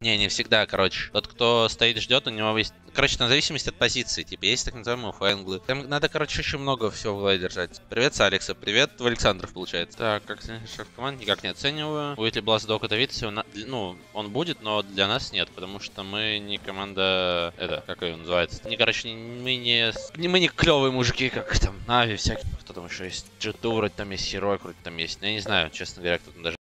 Не, не всегда, короче. Тот, кто стоит ждет, у него есть... Короче, на зависимости от позиции. Типа, есть так называемые фэнглы. Там надо, короче, очень много всего в голове держать. Привет с Алекса, привет в Александров, получается. Так, как шеф команд никак не оцениваю. Будет ли Блаздок это вид? Ну, он будет, но для нас нет, потому что мы не команда... Это, как ее называется? Не, короче, мы не... Мы не клевые мужики, как там Нави всякие. Кто там еще есть? Джиту вроде там есть, Херой вроде там есть. Ну, я не знаю, честно говоря, кто там даже